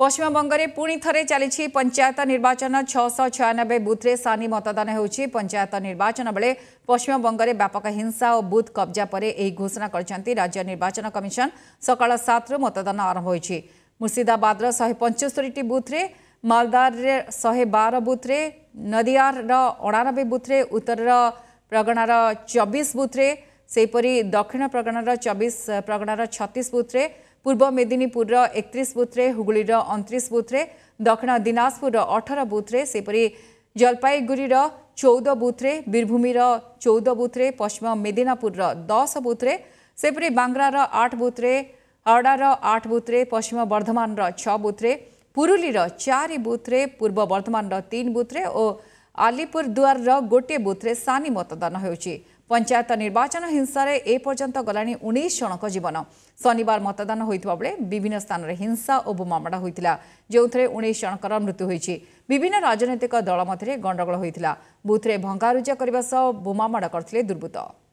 পশ্চিমবঙ্গের পুঁ থরে চালছে পঞ্চায়েত নির্বাচন ছশ ছয়ানবে বুথে সানি মতদান হচ্ছে পঞ্চায়েত নির্বাচন বেড়ে পশ্চিমবঙ্গের ব্যাপক হিংসা ও বুথ কব্জা পরে এই ঘোষণা করেছেন রাজ্য নির্বাচন কমিশন সকাল সাতর মতদান আরম্ভ হয়েছে মুর্শিদাবাদর শহে পঞ্চস্তরিটি বুথে মালদারে শহে বার বুথে নদিয়ার অଣାনবে বুথে উত্তরর প্রগণার চবিশ বুথে সেইপরি দক্ষিণ প্রগণার চবিশ প্রগণার ছতিশ বুথে ପୂର୍ବ ମେଦିନୀପୁରର ଏକତିରିଶ ବୁଥ୍ରେ ହୁଗୁଳିର ଅଣତିରିଶ ବୁଥ୍ରେ ଦକ୍ଷିଣ ଦିନାଜପୁରର ଅଠର ବୁଥ୍ରେ ସେହିପରି ଜଲପାଇଗୁଡ଼ିର ଚଉଦ ବୁଥ୍ରେ ବୀରଭୂମିର ଚଉଦ ବୁଥ୍ରେ ପଶ୍ଚିମ ମେଦିନାପୁରର ଦଶ ବୁଥ୍ରେ ସେହିପରି ବାଙ୍ଗ୍ରାର ଆଠ ବୁଥ୍ରେ ହାଓଡ଼ାର ଆଠ ବୁଥ୍ରେ ପଶ୍ଚିମ ବର୍ଦ୍ଧମାନର ଛଅ ବୁଥ୍ରେ ପୁରୁଲିର ଚାରି ବୁଥ୍ରେ ପୂର୍ବ ବର୍ଦ୍ଧମାନର ତିନି ବୁଥ୍ରେ ଓ ଆଲିପୁରଦୁଆରର ଗୋଟିଏ ବୁଥ୍ରେ ସାନି ମତଦାନ ହେଉଛି ପଞ୍ଚାୟତ ନିର୍ବାଚନ ହିଂସାରେ ଏ ପର୍ଯ୍ୟନ୍ତ ଗଲାଣି ଉଣେଇଶ ଜଣଙ୍କ ଜୀବନ ଶନିବାର ମତଦାନ ହୋଇଥିବା ବେଳେ ବିଭିନ୍ନ ସ୍ଥାନରେ ହିଂସା ଓ ବୋମାମଡ଼ା ହୋଇଥିଲା ଯେଉଁଥିରେ ଉଣେଇଶ ଜଣଙ୍କର ମୃତ୍ୟୁ ହୋଇଛି ବିଭିନ୍ନ ରାଜନୈତିକ ଦଳ ମଧ୍ୟରେ ଗଣ୍ଡଗୋଳ ହୋଇଥିଲା ବୁଥ୍ରେ ଭଙ୍ଗାରୁଜା କରିବା ସହ ବୋମାମାଡ଼ କରିଥିଲେ ଦୁର୍ବୃତ୍ତ